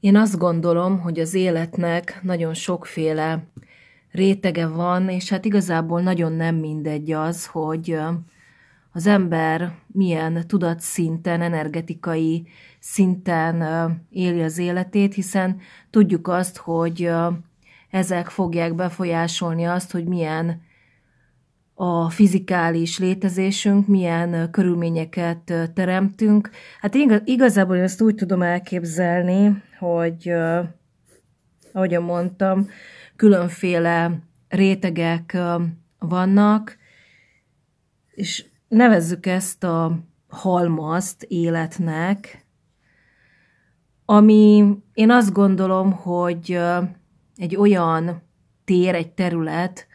Én azt gondolom, hogy az életnek nagyon sokféle rétege van, és hát igazából nagyon nem mindegy az, hogy az ember milyen tudatszinten, energetikai szinten éli az életét, hiszen tudjuk azt, hogy ezek fogják befolyásolni azt, hogy milyen a fizikális létezésünk, milyen körülményeket teremtünk. Hát igazából én ezt úgy tudom elképzelni, hogy ahogyan mondtam, különféle rétegek vannak, és nevezzük ezt a halmazt életnek, ami én azt gondolom, hogy egy olyan tér, egy terület,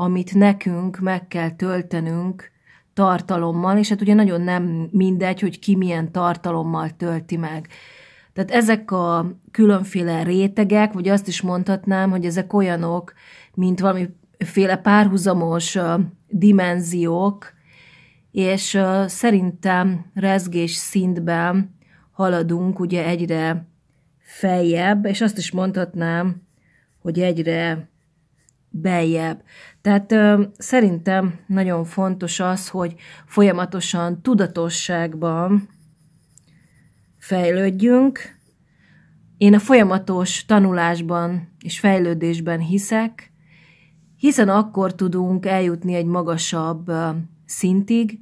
amit nekünk meg kell töltenünk tartalommal, és hát ugye nagyon nem mindegy, hogy ki milyen tartalommal tölti meg. Tehát ezek a különféle rétegek, vagy azt is mondhatnám, hogy ezek olyanok, mint valamiféle párhuzamos dimenziók, és szerintem rezgés szintben haladunk ugye egyre feljebb, és azt is mondhatnám, hogy egyre beljebb. Tehát ö, szerintem nagyon fontos az, hogy folyamatosan tudatosságban fejlődjünk. Én a folyamatos tanulásban és fejlődésben hiszek, hiszen akkor tudunk eljutni egy magasabb szintig,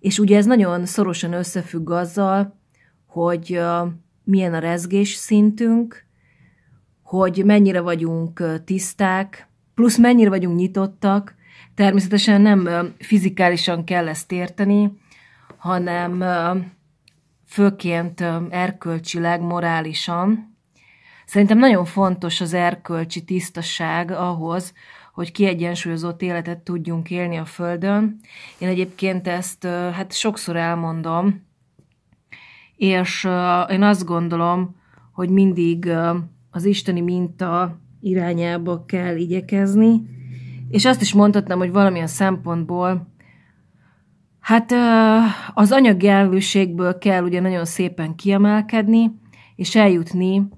és ugye ez nagyon szorosan összefügg azzal, hogy milyen a rezgés szintünk, hogy mennyire vagyunk tiszták, plusz mennyire vagyunk nyitottak. Természetesen nem fizikálisan kell ezt érteni, hanem főként erkölcsileg, morálisan. Szerintem nagyon fontos az erkölcsi tisztaság ahhoz, hogy kiegyensúlyozott életet tudjunk élni a Földön. Én egyébként ezt hát sokszor elmondom, és én azt gondolom, hogy mindig az isteni minta irányába kell igyekezni, és azt is mondhatnám, hogy valamilyen szempontból Hát az anyagjelvűségből kell ugye nagyon szépen kiemelkedni, és eljutni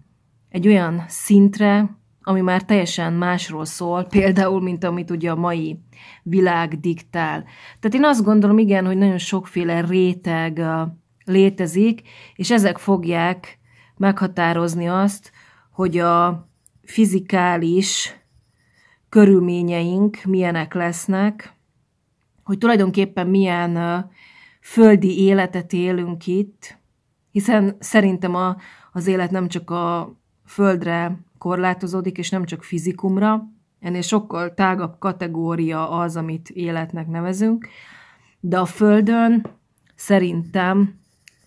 egy olyan szintre, ami már teljesen másról szól, például, mint amit ugye a mai világ diktál. Tehát én azt gondolom, igen, hogy nagyon sokféle réteg létezik, és ezek fogják meghatározni azt, hogy a fizikális körülményeink milyenek lesznek, hogy tulajdonképpen milyen földi életet élünk itt, hiszen szerintem a, az élet nem csak a földre korlátozódik, és nem csak fizikumra, ennél sokkal tágabb kategória az, amit életnek nevezünk, de a Földön szerintem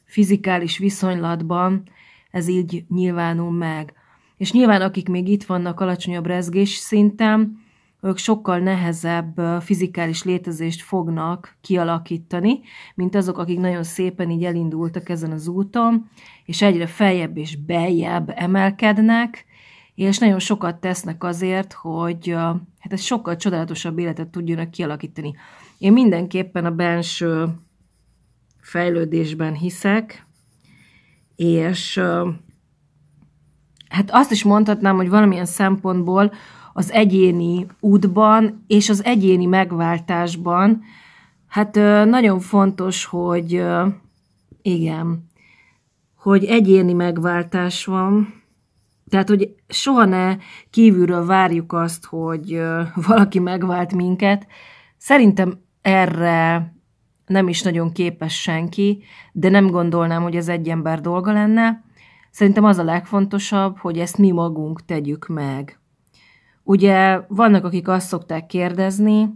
fizikális viszonylatban ez így nyilvánul meg. És nyilván akik még itt vannak alacsonyabb rezgés szinten, ők sokkal nehezebb fizikális létezést fognak kialakítani, mint azok, akik nagyon szépen így elindultak ezen az úton, és egyre feljebb és beljebb emelkednek, és nagyon sokat tesznek azért, hogy hát ez sokkal csodálatosabb életet tudjanak kialakítani. Én mindenképpen a benső fejlődésben hiszek, és hát azt is mondhatnám, hogy valamilyen szempontból az egyéni útban és az egyéni megváltásban, hát nagyon fontos, hogy igen, hogy egyéni megváltás van, tehát, hogy soha ne kívülről várjuk azt, hogy valaki megvált minket. Szerintem erre nem is nagyon képes senki, de nem gondolnám, hogy ez egy ember dolga lenne. Szerintem az a legfontosabb, hogy ezt mi magunk tegyük meg. Ugye vannak, akik azt szokták kérdezni,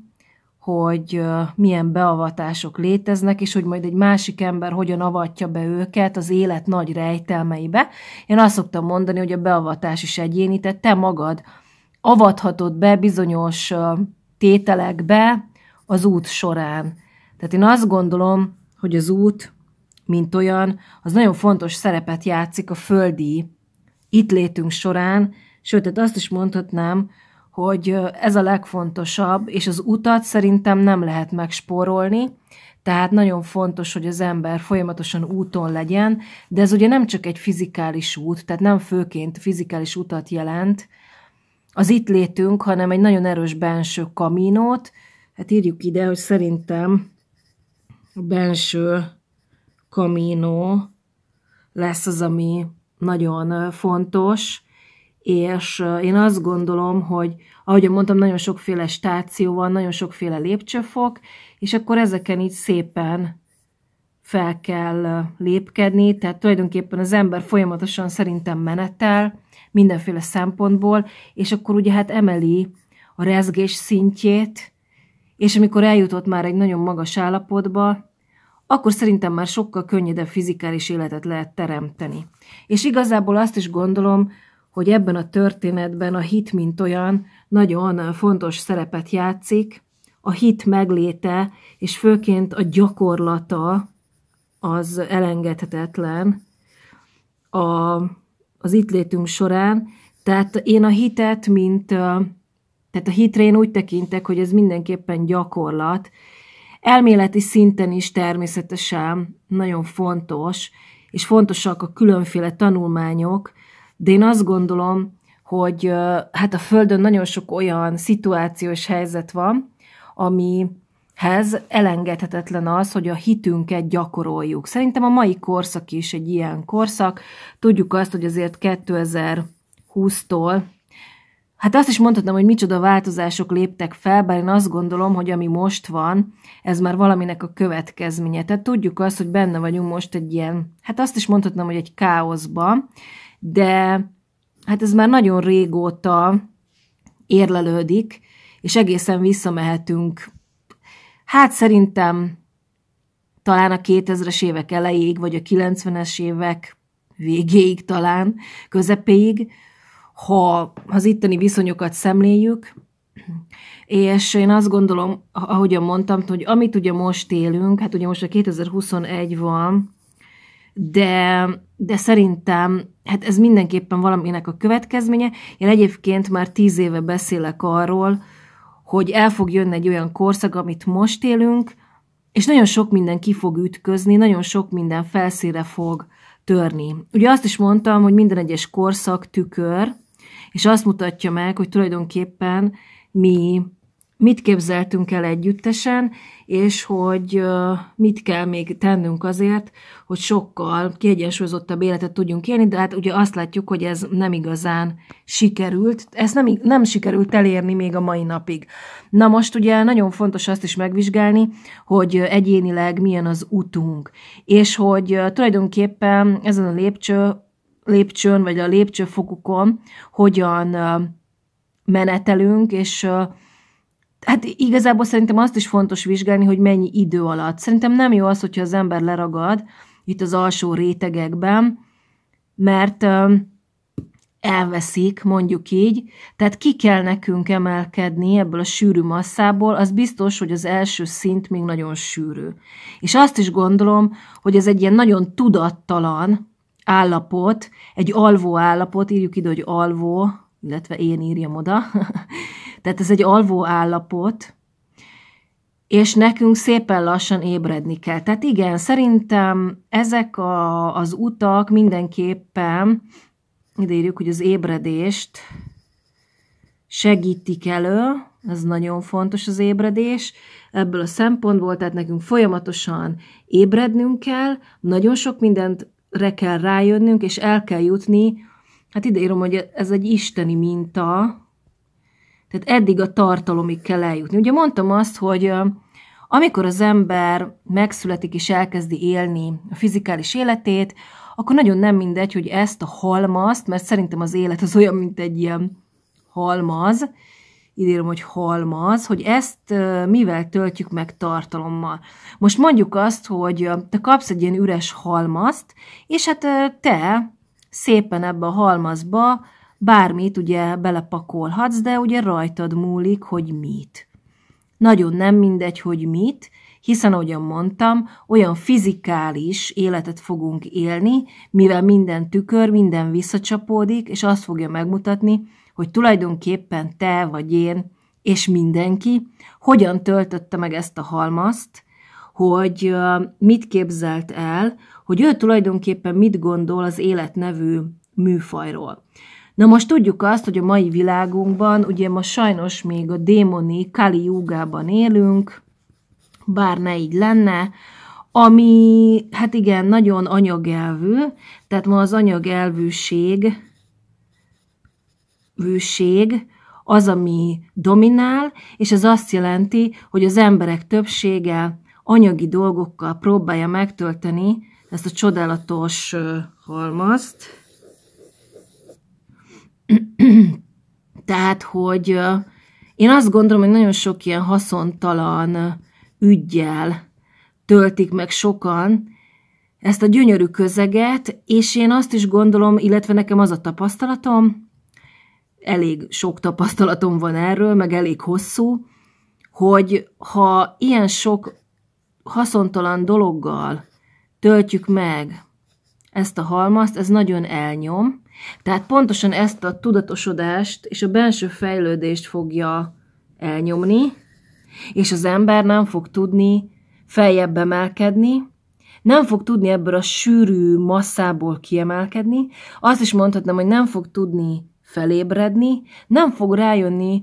hogy milyen beavatások léteznek, és hogy majd egy másik ember hogyan avatja be őket az élet nagy rejtelmeibe. Én azt szoktam mondani, hogy a beavatás is egyéni, tehát te magad avathatod be bizonyos tételekbe az út során. Tehát én azt gondolom, hogy az út, mint olyan, az nagyon fontos szerepet játszik a földi itt létünk során, sőt, tehát azt is mondhatnám, hogy ez a legfontosabb, és az utat szerintem nem lehet megspórolni, tehát nagyon fontos, hogy az ember folyamatosan úton legyen, de ez ugye nem csak egy fizikális út, tehát nem főként fizikális utat jelent, az itt létünk, hanem egy nagyon erős benső kaminót. Hát írjuk ide, hogy szerintem a benső kaminó lesz az, ami nagyon fontos, és én azt gondolom, hogy ahogy mondtam, nagyon sokféle stáció van, nagyon sokféle lépcsőfok, és akkor ezeken így szépen fel kell lépkedni, tehát tulajdonképpen az ember folyamatosan szerintem menetel, mindenféle szempontból, és akkor ugye hát emeli a rezgés szintjét, és amikor eljutott már egy nagyon magas állapotba, akkor szerintem már sokkal könnyedebb fizikális életet lehet teremteni. És igazából azt is gondolom, hogy ebben a történetben a hit, mint olyan, nagyon fontos szerepet játszik, a hit megléte, és főként a gyakorlata az elengedhetetlen a, az itt létünk során. Tehát én a hitet, mint tehát a hitre én úgy tekintek, hogy ez mindenképpen gyakorlat. Elméleti szinten is természetesen nagyon fontos, és fontosak a különféle tanulmányok, de én azt gondolom, hogy hát a Földön nagyon sok olyan szituációs helyzet van, amihez elengedhetetlen az, hogy a hitünket gyakoroljuk. Szerintem a mai korszak is egy ilyen korszak. Tudjuk azt, hogy azért 2020-tól Hát azt is mondhatnám, hogy micsoda változások léptek fel, bár én azt gondolom, hogy ami most van, ez már valaminek a következménye. Tehát tudjuk azt, hogy benne vagyunk most egy ilyen, hát azt is mondhatnám, hogy egy káoszba, de hát ez már nagyon régóta érlelődik, és egészen visszamehetünk, hát szerintem talán a 2000-es évek elejéig, vagy a 90-es évek végéig talán, közepéig, ha az itteni viszonyokat szemléljük, és én azt gondolom, ahogyan mondtam, hogy amit ugye most élünk, hát ugye most a 2021 van, de, de szerintem hát ez mindenképpen valaminek a következménye. Én egyébként már tíz éve beszélek arról, hogy el fog jönni egy olyan korszak, amit most élünk, és nagyon sok minden ki fog ütközni, nagyon sok minden felszíre fog törni. Ugye azt is mondtam, hogy minden egyes korszak tükör, és azt mutatja meg, hogy tulajdonképpen mi mit képzeltünk el együttesen, és hogy mit kell még tennünk azért, hogy sokkal kiegyensúlyozottabb életet tudjunk élni, de hát ugye azt látjuk, hogy ez nem igazán sikerült, ezt nem, nem sikerült elérni még a mai napig. Na most ugye nagyon fontos azt is megvizsgálni, hogy egyénileg milyen az utunk, és hogy tulajdonképpen ezen a lépcső, lépcsőn, vagy a lépcsőfokukon hogyan menetelünk, és Hát igazából szerintem azt is fontos vizsgálni, hogy mennyi idő alatt. Szerintem nem jó az, hogyha az ember leragad itt az alsó rétegekben, mert elveszik, mondjuk így, tehát ki kell nekünk emelkedni ebből a sűrű masszából, az biztos, hogy az első szint még nagyon sűrű. És azt is gondolom, hogy ez egy ilyen nagyon tudattalan állapot, egy alvó állapot, írjuk ide, hogy alvó, illetve én írjam oda, Tehát ez egy alvó állapot, és nekünk szépen lassan ébredni kell. Tehát igen, szerintem ezek a, az utak mindenképpen, ide írjuk, hogy az ébredést segítik elő, ez nagyon fontos az ébredés, ebből a szempontból, tehát nekünk folyamatosan ébrednünk kell, nagyon sok mindent re kell rájönnünk, és el kell jutni, hát ide írom, hogy ez egy isteni minta, tehát eddig a tartalomig kell eljutni. Ugye mondtam azt, hogy amikor az ember megszületik és elkezdi élni a fizikális életét, akkor nagyon nem mindegy, hogy ezt a halmazt, mert szerintem az élet az olyan, mint egy ilyen halmaz, idérom, hogy halmaz, hogy ezt mivel töltjük meg tartalommal. Most mondjuk azt, hogy te kapsz egy ilyen üres halmazt, és hát te szépen ebbe a halmazba Bármit ugye belepakolhatsz, de ugye rajtad múlik, hogy mit. Nagyon nem mindegy, hogy mit, hiszen, ahogyan mondtam, olyan fizikális életet fogunk élni, mivel minden tükör, minden visszacsapódik, és azt fogja megmutatni, hogy tulajdonképpen te vagy én, és mindenki hogyan töltötte meg ezt a halmazt, hogy mit képzelt el, hogy ő tulajdonképpen mit gondol az élet nevű műfajról. Na most tudjuk azt, hogy a mai világunkban, ugye most sajnos még a démoni Kali Jugában élünk, bár ne így lenne, ami, hát igen, nagyon anyagelvű, tehát ma az anyagelvűség, vűség, az, ami dominál, és ez azt jelenti, hogy az emberek többsége anyagi dolgokkal próbálja megtölteni ezt a csodálatos halmazt. Tehát, hogy én azt gondolom, hogy nagyon sok ilyen haszontalan ügyjel töltik meg sokan ezt a gyönyörű közeget, és én azt is gondolom, illetve nekem az a tapasztalatom, elég sok tapasztalatom van erről, meg elég hosszú, hogy ha ilyen sok haszontalan dologgal töltjük meg ezt a halmazt, ez nagyon elnyom. Tehát pontosan ezt a tudatosodást és a benső fejlődést fogja elnyomni, és az ember nem fog tudni feljebb emelkedni, nem fog tudni ebből a sűrű masszából kiemelkedni, azt is mondhatnám, hogy nem fog tudni felébredni, nem fog rájönni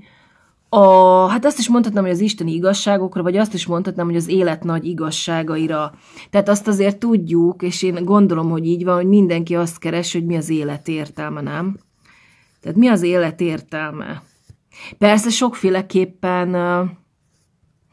a, hát azt is mondhatnám, hogy az isteni igazságokra, vagy azt is mondhatnám, hogy az élet nagy igazságaira. Tehát azt azért tudjuk, és én gondolom, hogy így van, hogy mindenki azt keres, hogy mi az élet értelme, nem? Tehát mi az élet értelme? Persze sokféleképpen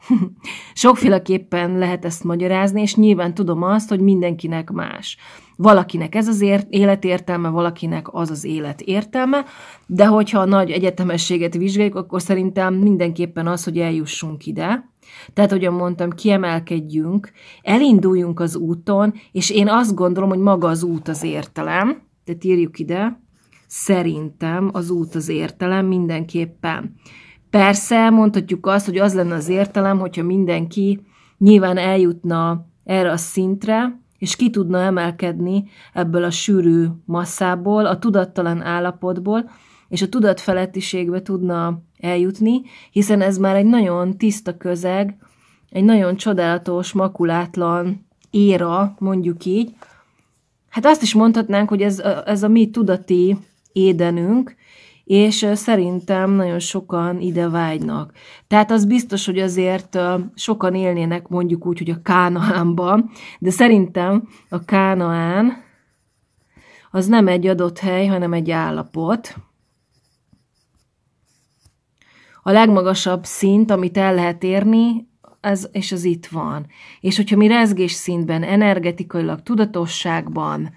Sokféleképpen lehet ezt magyarázni, és nyilván tudom azt, hogy mindenkinek más. Valakinek ez az ért, életértelme, valakinek az az élet értelme, de hogyha a nagy egyetemességet vizsgáljuk, akkor szerintem mindenképpen az, hogy eljussunk ide. Tehát, ahogyan mondtam, kiemelkedjünk, elinduljunk az úton, és én azt gondolom, hogy maga az út az értelem, tehát írjuk ide, szerintem az út az értelem mindenképpen. Persze mondhatjuk azt, hogy az lenne az értelem, hogyha mindenki nyilván eljutna erre a szintre, és ki tudna emelkedni ebből a sűrű masszából, a tudattalan állapotból, és a tudatfelettiségbe tudna eljutni, hiszen ez már egy nagyon tiszta közeg, egy nagyon csodálatos, makulátlan éra, mondjuk így. Hát azt is mondhatnánk, hogy ez, ez a mi tudati édenünk, és szerintem nagyon sokan ide vágynak. Tehát az biztos, hogy azért sokan élnének mondjuk úgy, hogy a Kánaánban, de szerintem a Kánaán az nem egy adott hely, hanem egy állapot. A legmagasabb szint, amit el lehet érni, ez, és az itt van. És hogyha mi rezgés szintben, energetikailag, tudatosságban,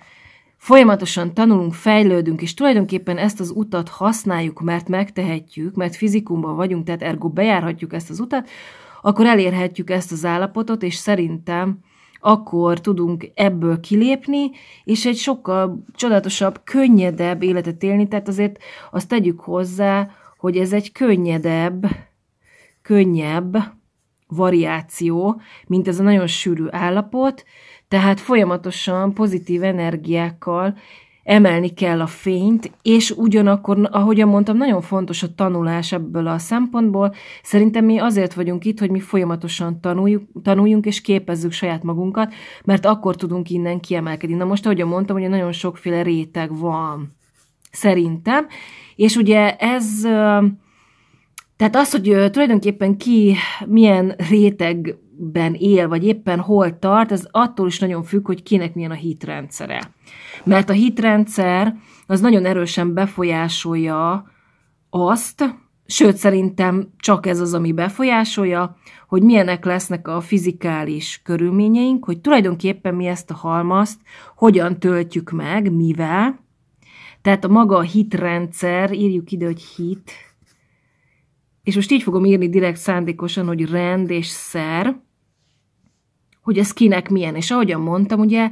folyamatosan tanulunk, fejlődünk, és tulajdonképpen ezt az utat használjuk, mert megtehetjük, mert fizikumban vagyunk, tehát ergo bejárhatjuk ezt az utat, akkor elérhetjük ezt az állapotot, és szerintem akkor tudunk ebből kilépni, és egy sokkal csodálatosabb, könnyedebb életet élni, tehát azért azt tegyük hozzá, hogy ez egy könnyedebb, könnyebb variáció, mint ez a nagyon sűrű állapot, tehát folyamatosan pozitív energiákkal emelni kell a fényt, és ugyanakkor, ahogyan mondtam, nagyon fontos a tanulás ebből a szempontból. Szerintem mi azért vagyunk itt, hogy mi folyamatosan tanuljuk, tanuljunk és képezzük saját magunkat, mert akkor tudunk innen kiemelkedni. Na most, ahogyan mondtam, hogy nagyon sokféle réteg van szerintem, és ugye ez, tehát az, hogy tulajdonképpen ki milyen réteg ben él, vagy éppen hol tart, ez attól is nagyon függ, hogy kinek milyen a hitrendszere. Mert a hitrendszer az nagyon erősen befolyásolja azt, sőt szerintem csak ez az, ami befolyásolja, hogy milyenek lesznek a fizikális körülményeink, hogy tulajdonképpen mi ezt a halmazt hogyan töltjük meg, mivel. Tehát a maga a hitrendszer, írjuk ide, hogy hit, és most így fogom írni direkt szándékosan, hogy rend és szer, hogy ez kinek milyen. És ahogyan mondtam, ugye,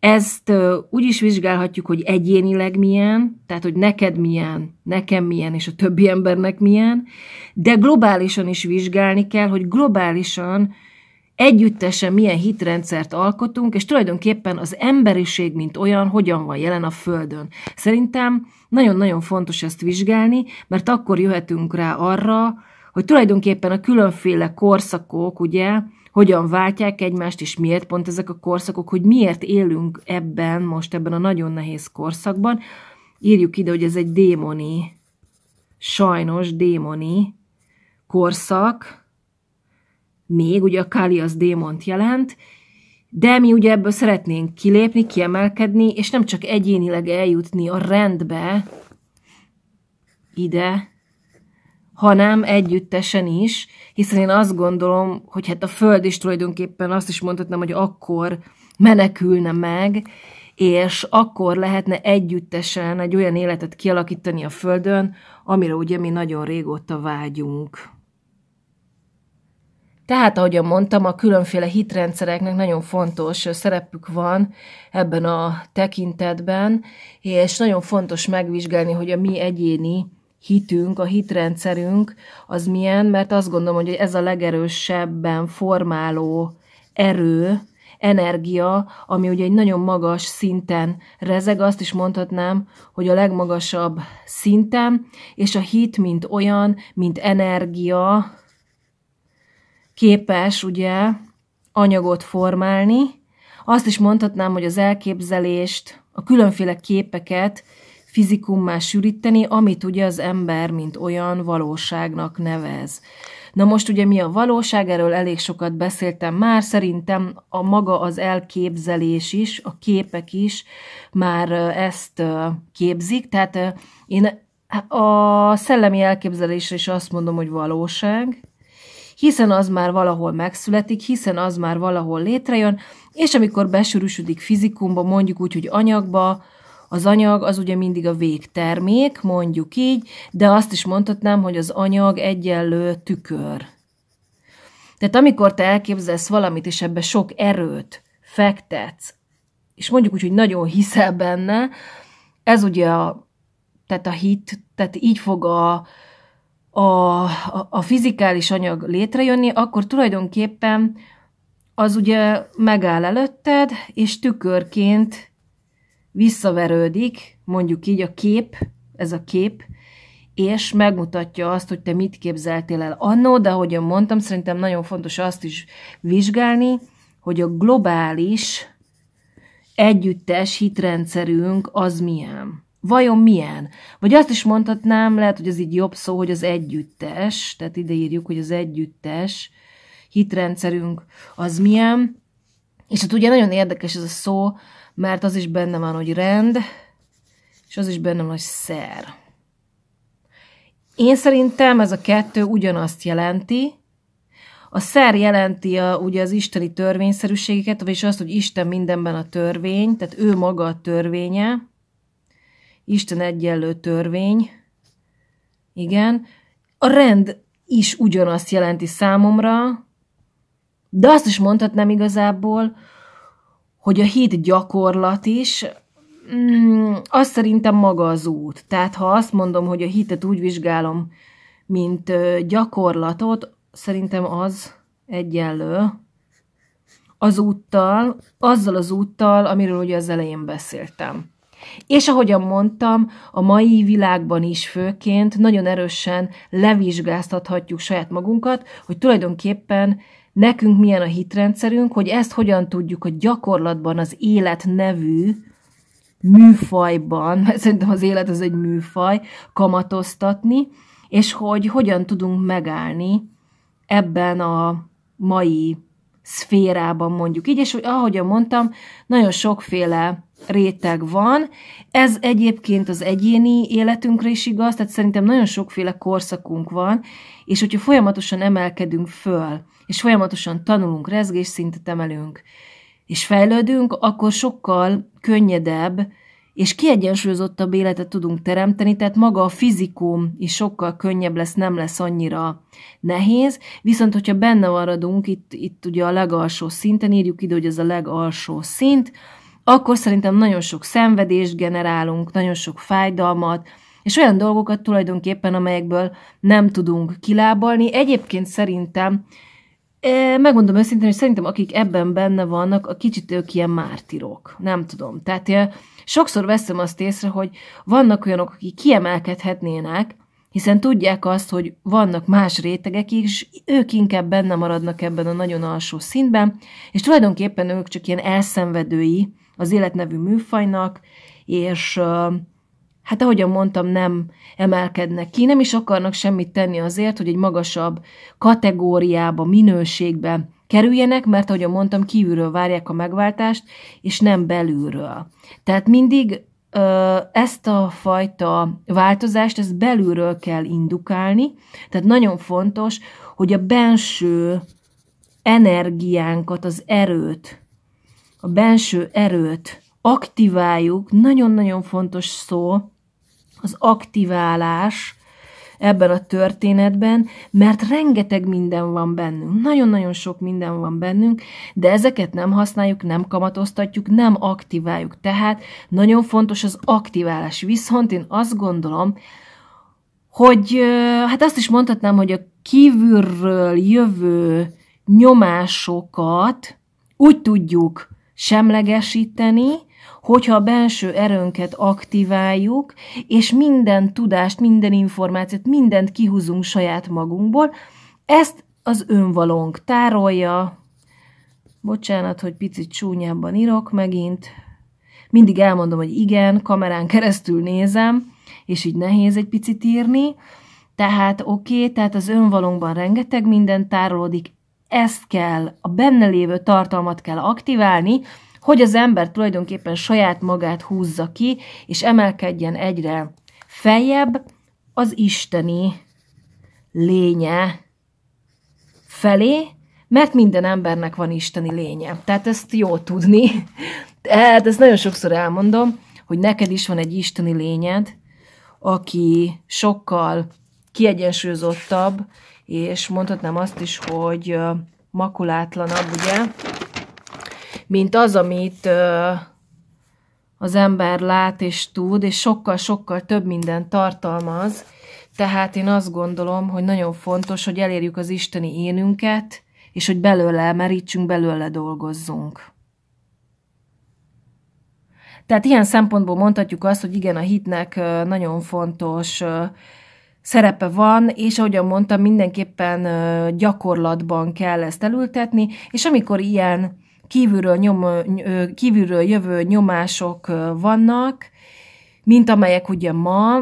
ezt úgy is vizsgálhatjuk, hogy egyénileg milyen, tehát hogy neked milyen, nekem milyen, és a többi embernek milyen, de globálisan is vizsgálni kell, hogy globálisan együttesen milyen hitrendszert alkotunk, és tulajdonképpen az emberiség, mint olyan, hogyan van jelen a Földön. Szerintem nagyon-nagyon fontos ezt vizsgálni, mert akkor jöhetünk rá arra, hogy tulajdonképpen a különféle korszakok, ugye, hogyan váltják egymást, és miért pont ezek a korszakok, hogy miért élünk ebben, most ebben a nagyon nehéz korszakban. Írjuk ide, hogy ez egy démoni, sajnos démoni korszak, még ugye a Kali az démont jelent, de mi ugye ebből szeretnénk kilépni, kiemelkedni, és nem csak egyénileg eljutni a rendbe, ide, hanem együttesen is, hiszen én azt gondolom, hogy hát a Föld is tulajdonképpen azt is mondhatnám, hogy akkor menekülne meg, és akkor lehetne együttesen egy olyan életet kialakítani a Földön, amire ugye mi nagyon régóta vágyunk. Tehát, ahogyan mondtam, a különféle hitrendszereknek nagyon fontos szerepük van ebben a tekintetben, és nagyon fontos megvizsgálni, hogy a mi egyéni hitünk, a hitrendszerünk az milyen, mert azt gondolom, hogy ez a legerősebben formáló erő, energia, ami ugye egy nagyon magas szinten rezeg, azt is mondhatnám, hogy a legmagasabb szinten, és a hit, mint olyan, mint energia, képes ugye anyagot formálni. Azt is mondhatnám, hogy az elképzelést, a különféle képeket fizikummá sűríteni, amit ugye az ember, mint olyan valóságnak nevez. Na most ugye mi a valóság, erről elég sokat beszéltem már, szerintem a maga az elképzelés is, a képek is már ezt képzik, tehát én a szellemi elképzelésre is azt mondom, hogy valóság, hiszen az már valahol megszületik, hiszen az már valahol létrejön, és amikor besűrűsödik fizikumba, mondjuk úgy, hogy anyagba, az anyag az ugye mindig a végtermék, mondjuk így, de azt is mondhatnám, hogy az anyag egyenlő tükör. Tehát amikor te elképzelsz valamit, és ebbe sok erőt fektetsz, és mondjuk úgy, hogy nagyon hiszel benne, ez ugye a, tehát a hit, tehát így fog a, a, a fizikális anyag létrejönni, akkor tulajdonképpen az ugye megáll előtted, és tükörként visszaverődik, mondjuk így a kép, ez a kép, és megmutatja azt, hogy te mit képzeltél el annó, de ahogyan mondtam, szerintem nagyon fontos azt is vizsgálni, hogy a globális együttes hitrendszerünk az milyen. Vajon milyen? Vagy azt is mondhatnám, lehet, hogy ez így jobb szó, hogy az együttes, tehát ide írjuk, hogy az együttes hitrendszerünk az milyen. És hát ugye nagyon érdekes ez a szó, mert az is benne van, hogy rend, és az is benne van, hogy szer. Én szerintem ez a kettő ugyanazt jelenti. A szer jelenti a, ugye az isteni törvényszerűségeket, vagyis azt, hogy Isten mindenben a törvény, tehát ő maga a törvénye, Isten egyenlő törvény. Igen. A rend is ugyanazt jelenti számomra, de azt is mondhatnám igazából, hogy a hit gyakorlat is, mm, azt szerintem maga az út. Tehát ha azt mondom, hogy a hitet úgy vizsgálom, mint gyakorlatot, szerintem az egyenlő az úttal, azzal az úttal, amiről ugye az elején beszéltem. És ahogyan mondtam, a mai világban is főként nagyon erősen levizsgáztathatjuk saját magunkat, hogy tulajdonképpen nekünk milyen a hitrendszerünk, hogy ezt hogyan tudjuk a gyakorlatban az élet nevű műfajban, mert szerintem az élet az egy műfaj, kamatoztatni, és hogy hogyan tudunk megállni ebben a mai szférában mondjuk így, és hogy ahogyan mondtam, nagyon sokféle réteg van. Ez egyébként az egyéni életünkre is igaz, tehát szerintem nagyon sokféle korszakunk van, és hogyha folyamatosan emelkedünk föl, és folyamatosan tanulunk, rezgésszintet emelünk, és fejlődünk, akkor sokkal könnyedebb és kiegyensúlyozottabb életet tudunk teremteni, tehát maga a fizikum is sokkal könnyebb lesz, nem lesz annyira nehéz, viszont hogyha benne maradunk, itt, itt ugye a legalsó szinten, írjuk ide, hogy ez a legalsó szint, akkor szerintem nagyon sok szenvedést generálunk, nagyon sok fájdalmat, és olyan dolgokat tulajdonképpen, amelyekből nem tudunk kilábalni. Egyébként szerintem, e, megmondom őszintén, hogy szerintem akik ebben benne vannak, a kicsit ők ilyen mártirok. Nem tudom. Tehát sokszor veszem azt észre, hogy vannak olyanok, akik kiemelkedhetnének, hiszen tudják azt, hogy vannak más rétegek is, ők inkább benne maradnak ebben a nagyon alsó szintben, és tulajdonképpen ők csak ilyen elszenvedői az életnevű műfajnak, és hát ahogyan mondtam, nem emelkednek ki, nem is akarnak semmit tenni azért, hogy egy magasabb kategóriába, minőségbe kerüljenek, mert ahogyan mondtam, kívülről várják a megváltást, és nem belülről. Tehát mindig ezt a fajta változást, ezt belülről kell indukálni, tehát nagyon fontos, hogy a benső energiánkat, az erőt, a benső erőt aktiváljuk, nagyon-nagyon fontos szó, az aktiválás ebben a történetben, mert rengeteg minden van bennünk, nagyon-nagyon sok minden van bennünk, de ezeket nem használjuk, nem kamatoztatjuk, nem aktiváljuk. Tehát nagyon fontos az aktiválás. Viszont én azt gondolom, hogy hát azt is mondhatnám, hogy a kívülről jövő nyomásokat úgy tudjuk semlegesíteni, hogyha a belső erőnket aktiváljuk, és minden tudást, minden információt, mindent kihúzunk saját magunkból, ezt az önvalónk tárolja. Bocsánat, hogy picit csúnyábban írok megint. Mindig elmondom, hogy igen, kamerán keresztül nézem, és így nehéz egy picit írni. Tehát oké, okay, tehát az önvalónkban rengeteg minden tárolódik, ezt kell, a benne lévő tartalmat kell aktiválni, hogy az ember tulajdonképpen saját magát húzza ki, és emelkedjen egyre feljebb az isteni lénye felé, mert minden embernek van isteni lénye. Tehát ezt jó tudni. Tehát ezt nagyon sokszor elmondom, hogy neked is van egy isteni lényed, aki sokkal kiegyensúlyozottabb, és mondhatnám azt is, hogy makulátlanabb, ugye, mint az, amit az ember lát és tud, és sokkal-sokkal több minden tartalmaz. Tehát én azt gondolom, hogy nagyon fontos, hogy elérjük az isteni énünket, és hogy belőle merítsünk, belőle dolgozzunk. Tehát ilyen szempontból mondhatjuk azt, hogy igen, a hitnek nagyon fontos szerepe van, és ahogyan mondtam, mindenképpen gyakorlatban kell ezt elültetni, és amikor ilyen kívülről, nyom, kívülről jövő nyomások vannak, mint amelyek ugye ma,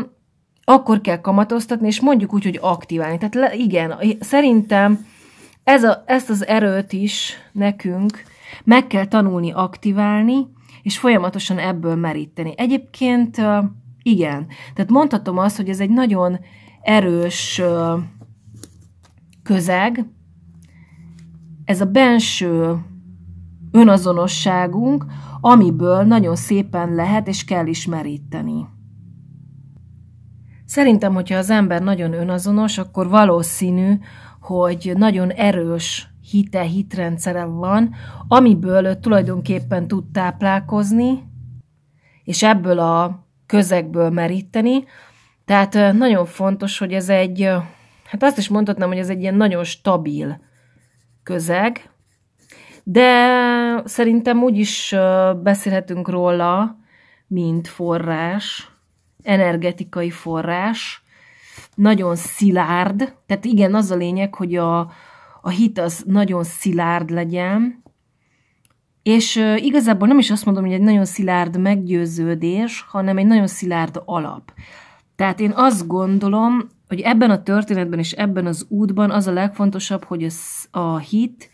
akkor kell kamatoztatni, és mondjuk úgy, hogy aktiválni. Tehát le, igen, szerintem ez a, ezt az erőt is nekünk meg kell tanulni aktiválni, és folyamatosan ebből meríteni. Egyébként igen, tehát mondhatom azt, hogy ez egy nagyon erős közeg, ez a benső önazonosságunk, amiből nagyon szépen lehet és kell ismeríteni. Szerintem, hogyha az ember nagyon önazonos, akkor valószínű, hogy nagyon erős hite, hitrendszere van, amiből tulajdonképpen tud táplálkozni, és ebből a közegből meríteni. Tehát nagyon fontos, hogy ez egy, hát azt is mondhatnám, hogy ez egy ilyen nagyon stabil közeg, de szerintem úgy is beszélhetünk róla, mint forrás, energetikai forrás, nagyon szilárd, tehát igen, az a lényeg, hogy a, a hit az nagyon szilárd legyen, és igazából nem is azt mondom, hogy egy nagyon szilárd meggyőződés, hanem egy nagyon szilárd alap. Tehát én azt gondolom, hogy ebben a történetben és ebben az útban az a legfontosabb, hogy a hit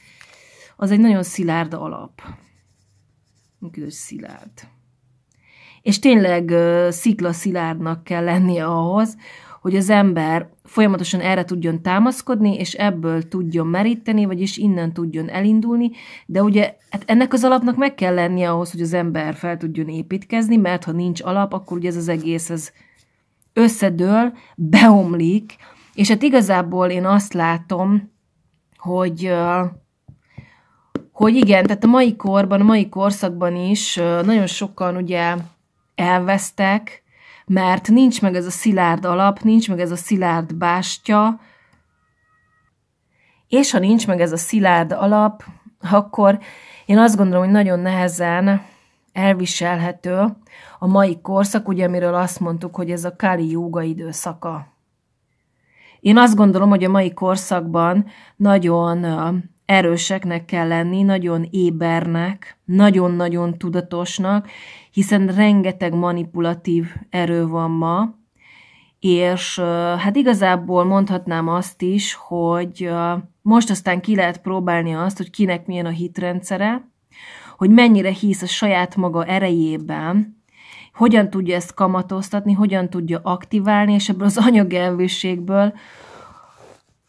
az egy nagyon szilárd alap. Hogy szilárd. És tényleg szikla szilárdnak kell lennie ahhoz, hogy az ember folyamatosan erre tudjon támaszkodni, és ebből tudjon meríteni, vagyis innen tudjon elindulni, de ugye hát ennek az alapnak meg kell lennie ahhoz, hogy az ember fel tudjon építkezni, mert ha nincs alap, akkor ugye ez az egész ez összedől, beomlik, és hát igazából én azt látom, hogy hogy igen, tehát a mai korban, a mai korszakban is nagyon sokan ugye elvesztek, mert nincs meg ez a szilárd alap, nincs meg ez a szilárd bástya, és ha nincs meg ez a szilárd alap, akkor én azt gondolom, hogy nagyon nehezen elviselhető a mai korszak, ugye amiről azt mondtuk, hogy ez a Kali Jóga időszaka. Én azt gondolom, hogy a mai korszakban nagyon erőseknek kell lenni, nagyon ébernek, nagyon-nagyon tudatosnak, hiszen rengeteg manipulatív erő van ma, és hát igazából mondhatnám azt is, hogy most aztán ki lehet próbálni azt, hogy kinek milyen a hitrendszere, hogy mennyire hisz a saját maga erejében, hogyan tudja ezt kamatoztatni, hogyan tudja aktiválni, és ebből az anyagelvűségből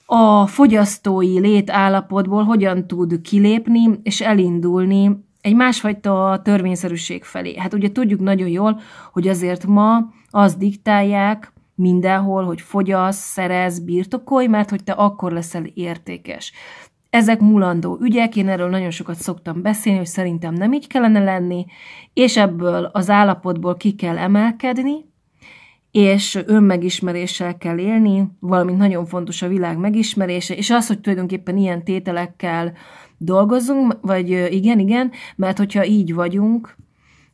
a fogyasztói létállapotból hogyan tud kilépni és elindulni egy másfajta törvényszerűség felé. Hát ugye tudjuk nagyon jól, hogy azért ma azt diktálják mindenhol, hogy fogyasz, szerez, birtokolj, mert hogy te akkor leszel értékes. Ezek mulandó ügyek, én erről nagyon sokat szoktam beszélni, hogy szerintem nem így kellene lenni, és ebből az állapotból ki kell emelkedni, és önmegismeréssel kell élni, valamint nagyon fontos a világ megismerése, és az, hogy tulajdonképpen ilyen tételekkel dolgozunk, vagy igen, igen, mert hogyha így vagyunk,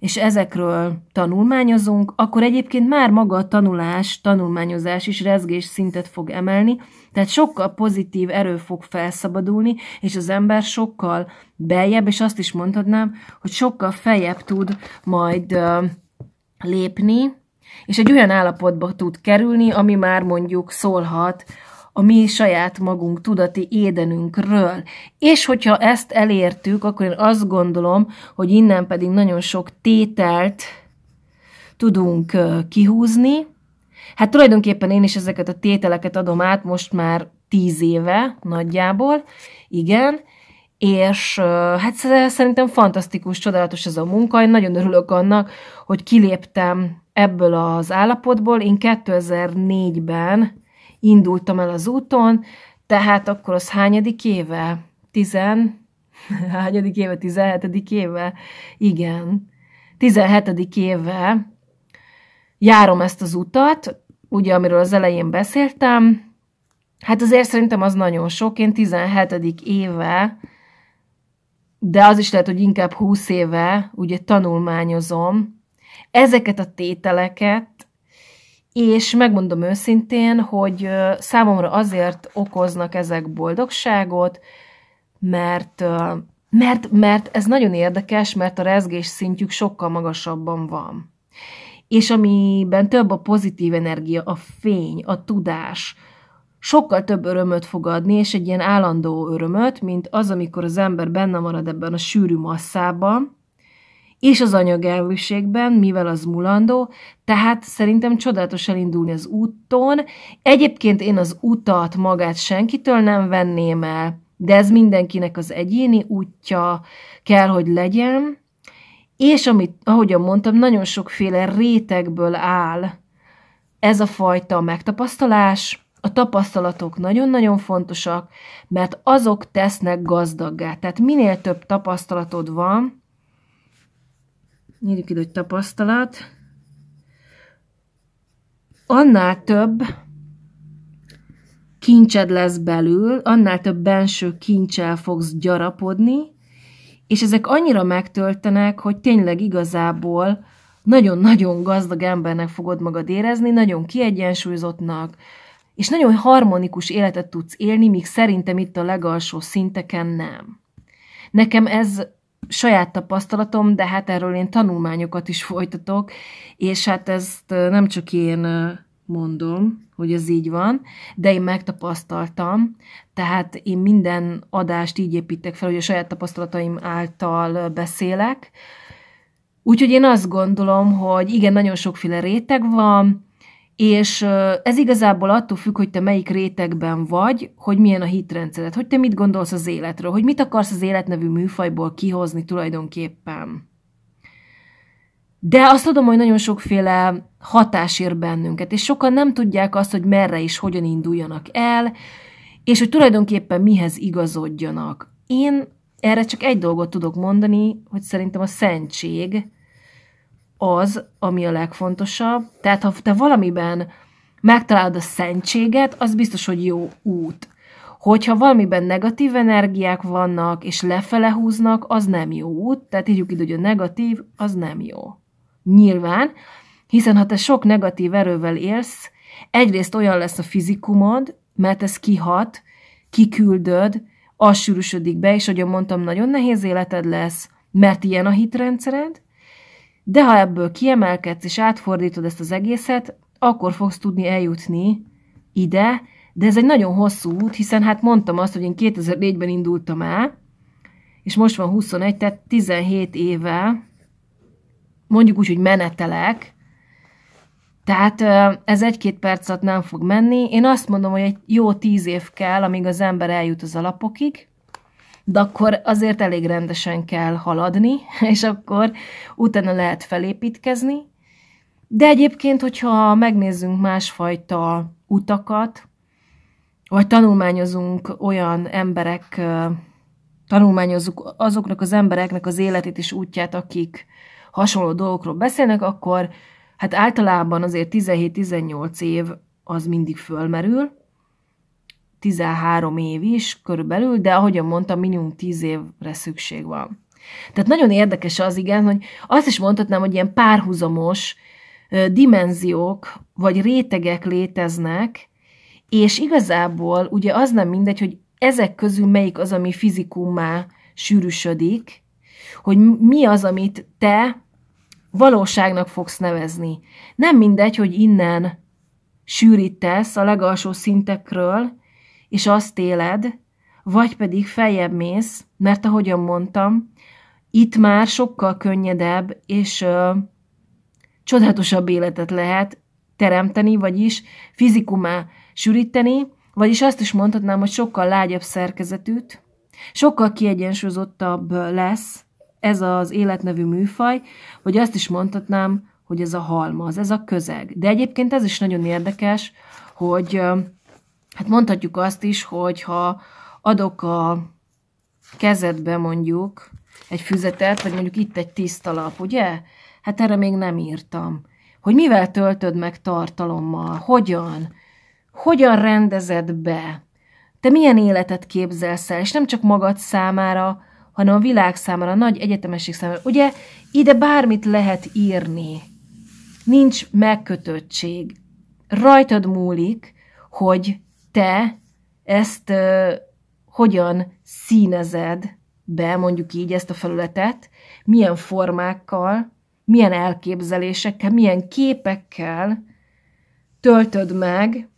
és ezekről tanulmányozunk, akkor egyébként már maga a tanulás, tanulmányozás is rezgés szintet fog emelni, tehát sokkal pozitív erő fog felszabadulni, és az ember sokkal beljebb, és azt is mondhatnám, hogy sokkal feljebb tud majd uh, lépni, és egy olyan állapotba tud kerülni, ami már mondjuk szólhat a mi saját magunk tudati édenünkről. És hogyha ezt elértük, akkor én azt gondolom, hogy innen pedig nagyon sok tételt tudunk kihúzni. Hát tulajdonképpen én is ezeket a tételeket adom át most már tíz éve nagyjából, igen, és hát szerintem fantasztikus, csodálatos ez a munka, én nagyon örülök annak, hogy kiléptem ebből az állapotból. Én 2004-ben indultam el az úton, tehát akkor az hányadik éve? Tizen... Hányadik éve? Tizenhetedik éve? Igen. Tizenhetedik éve járom ezt az utat, ugye, amiről az elején beszéltem. Hát azért szerintem az nagyon sok. Én 17. éve, de az is lehet, hogy inkább 20 éve ugye tanulmányozom ezeket a tételeket, és megmondom őszintén, hogy számomra azért okoznak ezek boldogságot, mert, mert, mert ez nagyon érdekes, mert a rezgés szintjük sokkal magasabban van. És amiben több a pozitív energia, a fény, a tudás, sokkal több örömöt fog adni, és egy ilyen állandó örömöt, mint az, amikor az ember benne marad ebben a sűrű masszában, és az anyagelvűségben, mivel az mulandó, tehát szerintem csodálatos elindulni az úton. Egyébként én az utat magát senkitől nem venném el, de ez mindenkinek az egyéni útja kell, hogy legyen, és amit, ahogyan mondtam, nagyon sokféle rétegből áll ez a fajta megtapasztalás, a tapasztalatok nagyon-nagyon fontosak, mert azok tesznek gazdaggá. Tehát minél több tapasztalatod van, Ide, hogy tapasztalat. Annál több kincsed lesz belül, annál több benső kincsel fogsz gyarapodni, és ezek annyira megtöltenek, hogy tényleg igazából nagyon-nagyon gazdag embernek fogod magad érezni, nagyon kiegyensúlyozottnak, és nagyon harmonikus életet tudsz élni, míg szerintem itt a legalsó szinteken nem. Nekem ez saját tapasztalatom, de hát erről én tanulmányokat is folytatok, és hát ezt nem csak én mondom, hogy ez így van, de én megtapasztaltam, tehát én minden adást így építek fel, hogy a saját tapasztalataim által beszélek. Úgyhogy én azt gondolom, hogy igen, nagyon sokféle réteg van, és ez igazából attól függ, hogy te melyik rétegben vagy, hogy milyen a hitrendszered, hogy te mit gondolsz az életről, hogy mit akarsz az életnevű műfajból kihozni tulajdonképpen. De azt tudom, hogy nagyon sokféle hatás ér bennünket, és sokan nem tudják azt, hogy merre és hogyan induljanak el, és hogy tulajdonképpen mihez igazodjanak. Én erre csak egy dolgot tudok mondani, hogy szerintem a szentség, az, ami a legfontosabb. Tehát ha te valamiben megtalálod a szentséget, az biztos, hogy jó út. Hogyha valamiben negatív energiák vannak, és lefele húznak, az nem jó út. Tehát írjuk ide, hogy a negatív, az nem jó. Nyilván, hiszen ha te sok negatív erővel élsz, egyrészt olyan lesz a fizikumod, mert ez kihat, kiküldöd, az sűrűsödik be, és ahogy mondtam, nagyon nehéz életed lesz, mert ilyen a hitrendszered, de ha ebből kiemelkedsz és átfordítod ezt az egészet, akkor fogsz tudni eljutni ide, de ez egy nagyon hosszú út, hiszen hát mondtam azt, hogy én 2004-ben indultam el, és most van 21, tehát 17 éve, mondjuk úgy, hogy menetelek, tehát ez egy-két perc alatt nem fog menni. Én azt mondom, hogy egy jó tíz év kell, amíg az ember eljut az alapokig, de akkor azért elég rendesen kell haladni, és akkor utána lehet felépítkezni. De egyébként, hogyha megnézzünk másfajta utakat, vagy tanulmányozunk olyan emberek, tanulmányozzuk azoknak az embereknek az életét és útját, akik hasonló dolgokról beszélnek, akkor hát általában azért 17-18 év az mindig fölmerül, 13 év is körülbelül, de ahogyan mondtam, minimum 10 évre szükség van. Tehát nagyon érdekes az igen, hogy azt is mondhatnám, hogy ilyen párhuzamos dimenziók vagy rétegek léteznek, és igazából ugye az nem mindegy, hogy ezek közül melyik az, ami fizikummá sűrűsödik, hogy mi az, amit te valóságnak fogsz nevezni. Nem mindegy, hogy innen sűrítesz a legalsó szintekről, és azt éled, vagy pedig feljebb mész, mert ahogyan mondtam, itt már sokkal könnyedebb és ö, csodálatosabb életet lehet teremteni, vagyis fizikumá sűríteni, vagyis azt is mondhatnám, hogy sokkal lágyabb szerkezetűt, sokkal kiegyensúlyozottabb lesz ez az életnevű műfaj, vagy azt is mondhatnám, hogy ez a halmaz, ez a közeg. De egyébként ez is nagyon érdekes, hogy hát mondhatjuk azt is, hogy ha adok a kezedbe mondjuk egy füzetet, vagy mondjuk itt egy tiszta lap, ugye? Hát erre még nem írtam. Hogy mivel töltöd meg tartalommal, hogyan, hogyan rendezed be, te milyen életet képzelsz el, és nem csak magad számára, hanem a világ számára, a nagy egyetemesség számára. Ugye ide bármit lehet írni. Nincs megkötöttség. Rajtad múlik, hogy te ezt uh, hogyan színezed be, mondjuk így ezt a felületet, milyen formákkal, milyen elképzelésekkel, milyen képekkel töltöd meg,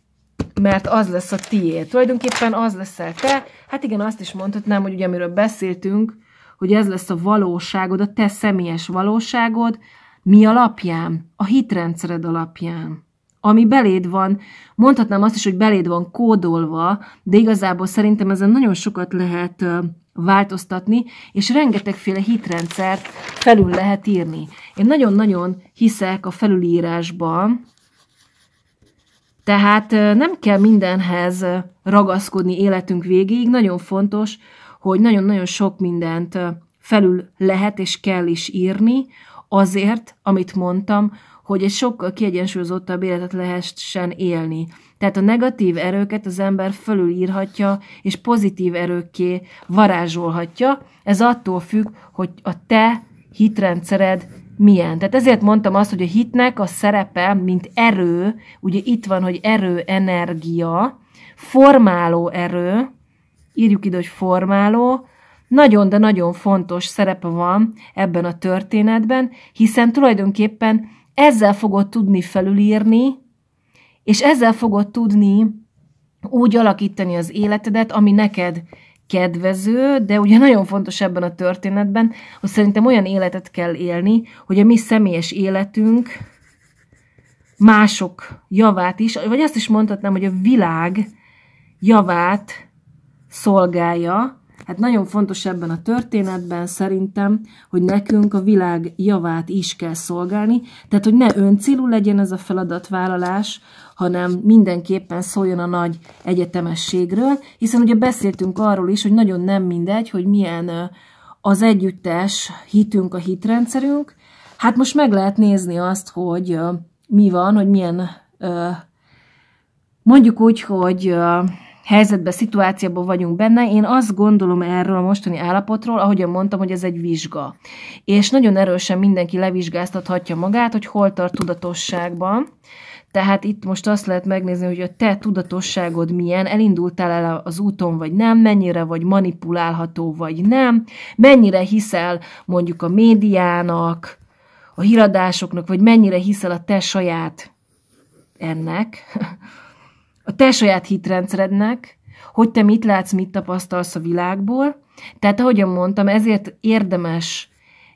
mert az lesz a tiéd. Tulajdonképpen az leszel te. Hát igen, azt is mondhatnám, hogy ugye amiről beszéltünk, hogy ez lesz a valóságod, a te személyes valóságod, mi alapján? A hitrendszered alapján. Ami beléd van, mondhatnám azt is, hogy beléd van kódolva, de igazából szerintem ezen nagyon sokat lehet változtatni, és rengetegféle hitrendszert felül lehet írni. Én nagyon-nagyon hiszek a felülírásban, tehát nem kell mindenhez ragaszkodni életünk végéig, nagyon fontos, hogy nagyon-nagyon sok mindent felül lehet és kell is írni, azért, amit mondtam, hogy egy sokkal kiegyensúlyozottabb életet lehessen élni. Tehát a negatív erőket az ember fölülírhatja, és pozitív erőkké varázsolhatja. Ez attól függ, hogy a te hitrendszered milyen. Tehát ezért mondtam azt, hogy a hitnek a szerepe, mint erő, ugye itt van, hogy erő, energia, formáló erő, írjuk ide, hogy formáló, nagyon, de nagyon fontos szerepe van ebben a történetben, hiszen tulajdonképpen ezzel fogod tudni felülírni, és ezzel fogod tudni úgy alakítani az életedet, ami neked kedvező, de ugye nagyon fontos ebben a történetben, hogy szerintem olyan életet kell élni, hogy a mi személyes életünk mások javát is, vagy azt is mondhatnám, hogy a világ javát szolgálja, Hát nagyon fontos ebben a történetben szerintem, hogy nekünk a világ javát is kell szolgálni, tehát hogy ne öncélú legyen ez a feladatvállalás, hanem mindenképpen szóljon a nagy egyetemességről, hiszen ugye beszéltünk arról is, hogy nagyon nem mindegy, hogy milyen az együttes hitünk, a hitrendszerünk. Hát most meg lehet nézni azt, hogy mi van, hogy milyen mondjuk úgy, hogy helyzetben, szituációban vagyunk benne. Én azt gondolom erről a mostani állapotról, ahogyan mondtam, hogy ez egy vizsga. És nagyon erősen mindenki levizsgáztathatja magát, hogy hol tart tudatosságban. Tehát itt most azt lehet megnézni, hogy a te tudatosságod milyen, elindultál el az úton, vagy nem, mennyire vagy manipulálható, vagy nem, mennyire hiszel mondjuk a médiának, a híradásoknak, vagy mennyire hiszel a te saját ennek, a te saját hitrendszerednek, hogy te mit látsz, mit tapasztalsz a világból. Tehát, ahogyan mondtam, ezért érdemes,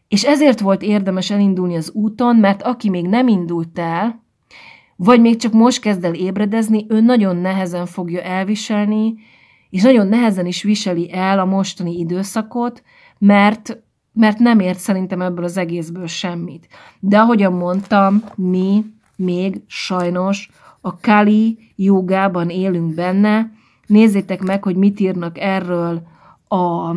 és ezért volt érdemes elindulni az úton, mert aki még nem indult el, vagy még csak most kezd el ébredezni, ő nagyon nehezen fogja elviselni, és nagyon nehezen is viseli el a mostani időszakot, mert, mert nem ért szerintem ebből az egészből semmit. De ahogyan mondtam, mi még sajnos a Kali jogában élünk benne. Nézzétek meg, hogy mit írnak erről a,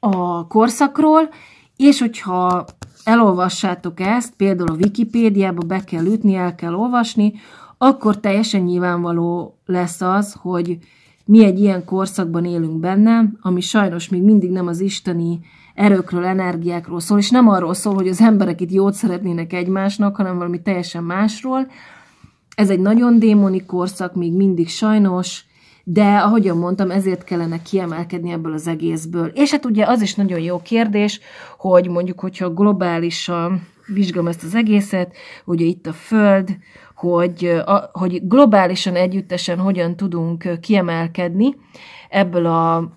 a korszakról, és hogyha elolvassátok ezt, például a Wikipédiába be kell ütni, el kell olvasni, akkor teljesen nyilvánvaló lesz az, hogy mi egy ilyen korszakban élünk benne, ami sajnos még mindig nem az isteni erőkről, energiákról szól, és nem arról szól, hogy az emberek itt jót szeretnének egymásnak, hanem valami teljesen másról. Ez egy nagyon démoni korszak, még mindig sajnos, de ahogyan mondtam, ezért kellene kiemelkedni ebből az egészből. És hát ugye az is nagyon jó kérdés, hogy mondjuk, hogyha globálisan vizsgálom ezt az egészet, ugye itt a Föld, hogy, a, hogy globálisan együttesen hogyan tudunk kiemelkedni ebből a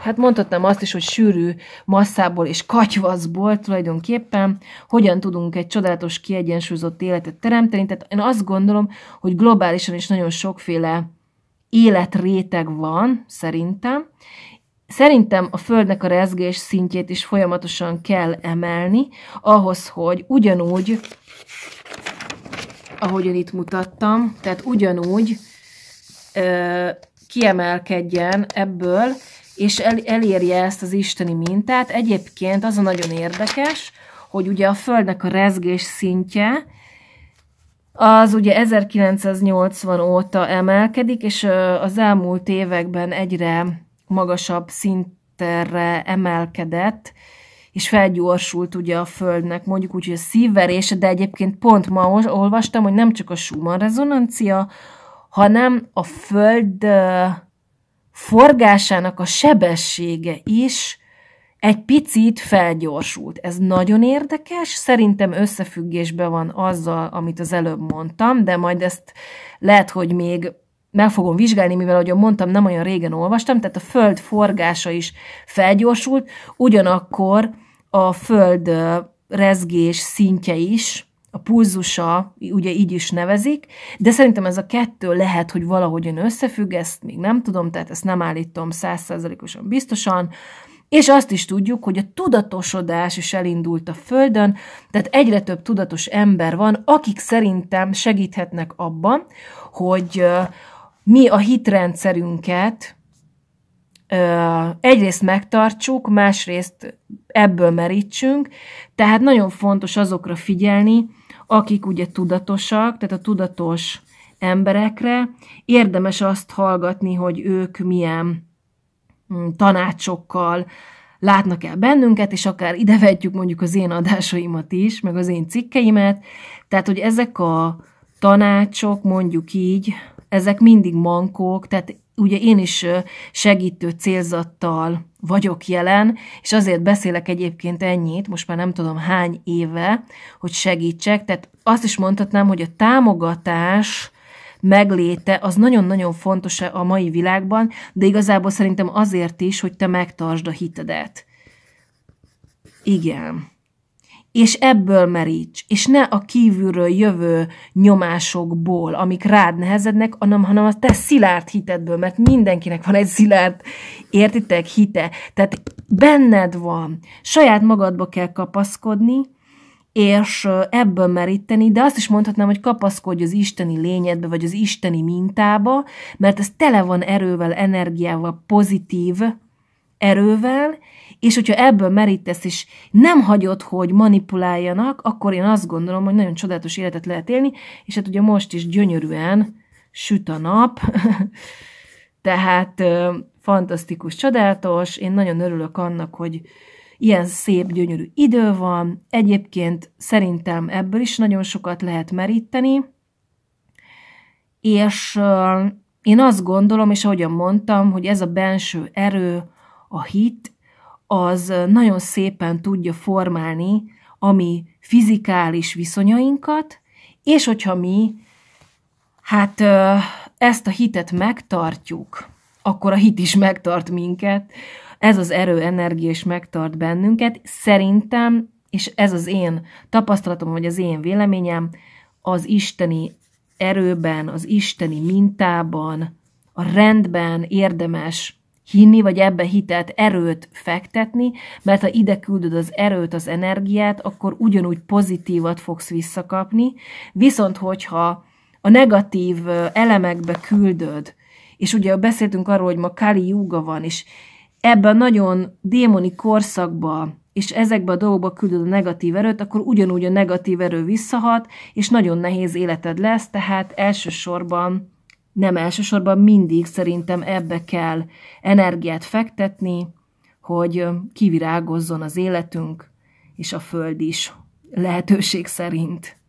hát mondhatnám azt is, hogy sűrű masszából és katyvaszból tulajdonképpen hogyan tudunk egy csodálatos, kiegyensúlyozott életet teremteni. Tehát én azt gondolom, hogy globálisan is nagyon sokféle életréteg van, szerintem. Szerintem a Földnek a rezgés szintjét is folyamatosan kell emelni, ahhoz, hogy ugyanúgy, ahogyan itt mutattam, tehát ugyanúgy ö, kiemelkedjen ebből, és el, elérje ezt az isteni mintát. Egyébként az a nagyon érdekes, hogy ugye a Földnek a rezgés szintje, az ugye 1980 óta emelkedik, és az elmúlt években egyre magasabb szintre emelkedett, és felgyorsult ugye a Földnek, mondjuk úgy, hogy a szívverése, de egyébként pont ma olvastam, hogy nem csak a Schumann rezonancia, hanem a Föld forgásának a sebessége is egy picit felgyorsult. Ez nagyon érdekes, szerintem összefüggésben van azzal, amit az előbb mondtam, de majd ezt lehet, hogy még meg fogom vizsgálni, mivel, ahogy mondtam, nem olyan régen olvastam, tehát a Föld forgása is felgyorsult, ugyanakkor a Föld rezgés szintje is, a pulzusa, ugye így is nevezik, de szerintem ez a kettő lehet, hogy valahogyan összefügg, ezt még nem tudom, tehát ezt nem állítom százszerzalékosan biztosan, és azt is tudjuk, hogy a tudatosodás is elindult a Földön, tehát egyre több tudatos ember van, akik szerintem segíthetnek abban, hogy mi a hitrendszerünket egyrészt megtartsuk, másrészt ebből merítsünk, tehát nagyon fontos azokra figyelni, akik ugye tudatosak, tehát a tudatos emberekre érdemes azt hallgatni, hogy ők milyen mm, tanácsokkal látnak el bennünket, és akár ide vetjük mondjuk az én adásaimat is, meg az én cikkeimet, tehát hogy ezek a tanácsok, mondjuk így, ezek mindig mankók, tehát ugye én is segítő célzattal vagyok jelen, és azért beszélek egyébként ennyit, most már nem tudom hány éve, hogy segítsek, tehát azt is mondhatnám, hogy a támogatás megléte az nagyon-nagyon fontos a mai világban, de igazából szerintem azért is, hogy te megtartsd a hitedet. Igen és ebből meríts, és ne a kívülről jövő nyomásokból, amik rád nehezednek, hanem, hanem a te szilárd hitedből, mert mindenkinek van egy szilárd, értitek, hite. Tehát benned van, saját magadba kell kapaszkodni, és ebből meríteni, de azt is mondhatnám, hogy kapaszkodj az isteni lényedbe, vagy az isteni mintába, mert ez tele van erővel, energiával, pozitív erővel, és hogyha ebből merítesz, és nem hagyod, hogy manipuláljanak, akkor én azt gondolom, hogy nagyon csodálatos életet lehet élni, és hát ugye most is gyönyörűen süt a nap, Tehát fantasztikus, csodálatos, én nagyon örülök annak, hogy ilyen szép, gyönyörű idő van. Egyébként szerintem ebből is nagyon sokat lehet meríteni, és én azt gondolom, és ahogyan mondtam, hogy ez a benső erő, a hit, az nagyon szépen tudja formálni a mi fizikális viszonyainkat, és hogyha mi hát ezt a hitet megtartjuk, akkor a hit is megtart minket, ez az erő, energia is megtart bennünket. Szerintem, és ez az én tapasztalatom, vagy az én véleményem, az isteni erőben, az isteni mintában, a rendben érdemes hinni, vagy ebbe hitet, erőt fektetni, mert ha ide küldöd az erőt, az energiát, akkor ugyanúgy pozitívat fogsz visszakapni, viszont hogyha a negatív elemekbe küldöd, és ugye beszéltünk arról, hogy ma Kali Yuga van, és ebben a nagyon démoni korszakba, és ezekbe a dolgokba küldöd a negatív erőt, akkor ugyanúgy a negatív erő visszahat, és nagyon nehéz életed lesz, tehát elsősorban, nem elsősorban mindig szerintem ebbe kell energiát fektetni, hogy kivirágozzon az életünk, és a föld is lehetőség szerint.